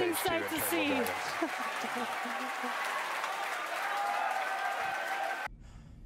amazing sight to see.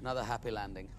Another happy landing.